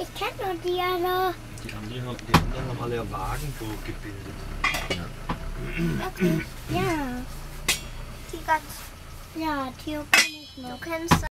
Ich kenne nur die alle. Die anderen, haben- die anderen haben alle eine Wagenburg gebildet. Ja. Okay. Ja. Die ganz. Ja, Theo kenne ich noch. Du kennst